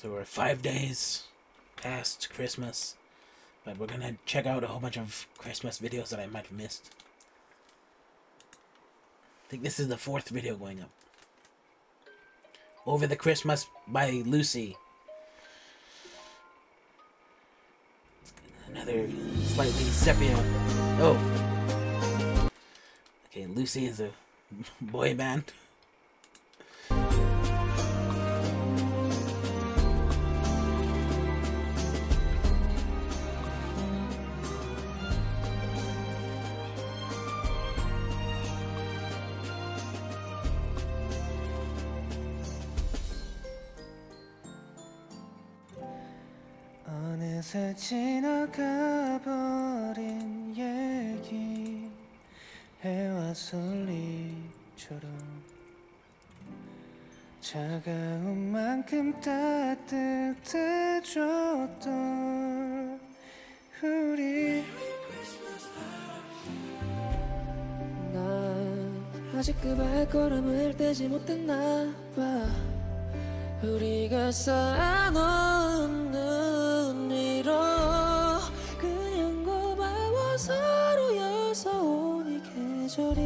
So we're five days past Christmas, but we're gonna check out a whole bunch of Christmas videos that I might have missed. I think this is the fourth video going up. Over the Christmas by Lucy. Another slightly sepia. Oh. Okay, Lucy is a boy band. 어느새 지나가 버린 얘기 해와 솔잎처럼 차가운 만큼 따뜻해졌던 우리 난 아직 그 발걸음을 떼지 못했나 봐. 우리가 쌓아놓은 서로 여서 오니 계절이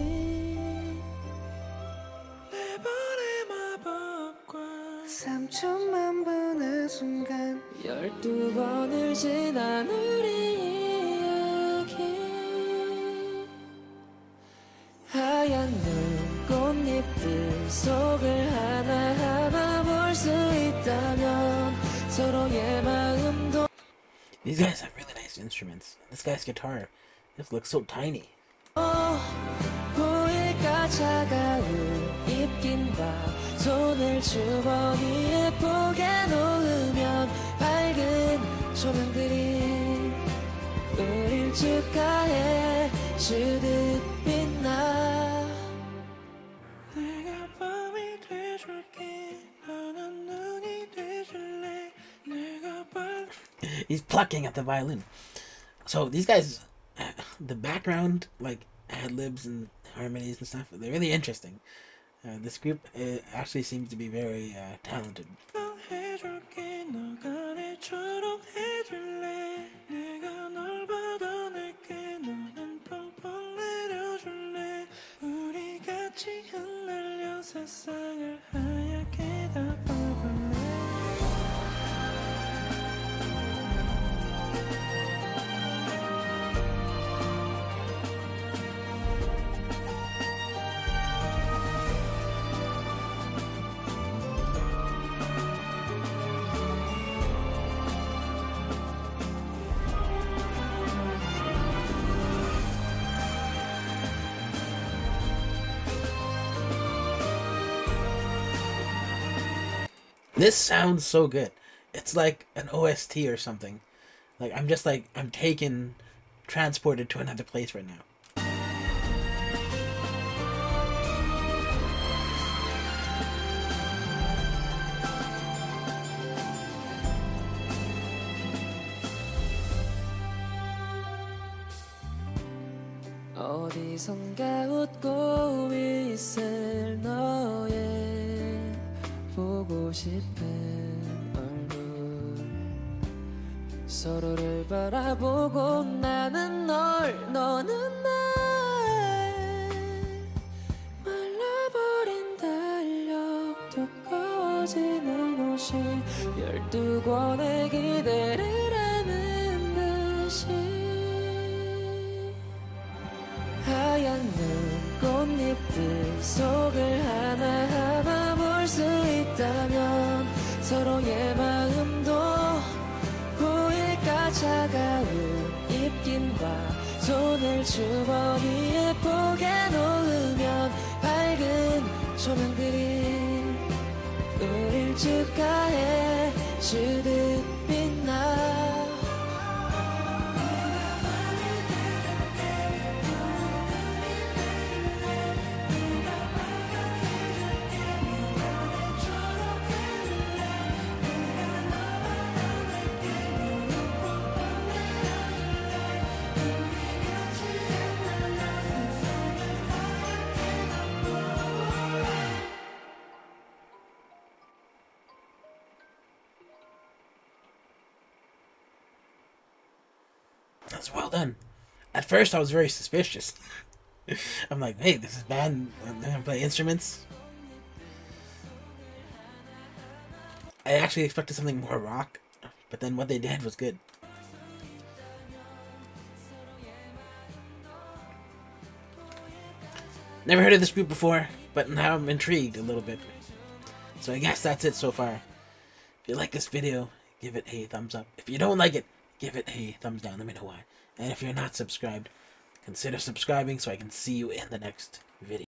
내 번의 마법과 삼천만 번의 순간 열두 번을 지난 우리 이야기. 하얀 눈 꽃잎들 속을 하나하나 볼 수 있다면 서로의 마음도 have really instruments. This guy's guitar just looks so tiny. He's plucking at the violin. So these guys, the background, like ad libs and harmonies and stuff, they're really interesting. Uh, this group uh, actually seems to be very uh, talented. 해줄게 This sounds so good. It's like an OST or something. Like I'm just like I'm taken, transported to another place right now. 어디선가 웃고 있을 너의 보고 싶은 얼굴. 서로를 바라보고 나는 널 너는 날. 말라버린 달력 두꺼워지는 옷이 열두 권의 기대를 서로의 마음도 보일까 차가운 봐 손을 주머니 예쁘게 놓으면 밝은 조명들이 우릴 축하해 주듯 was well done. At first, I was very suspicious. I'm like, hey, this is bad. I'm gonna play instruments. I actually expected something more rock, but then what they did was good. Never heard of this group before, but now I'm intrigued a little bit. So I guess that's it so far. If you like this video, give it a thumbs up. If you don't like it, give it a thumbs down. Let me know why. And if you're not subscribed, consider subscribing so I can see you in the next video.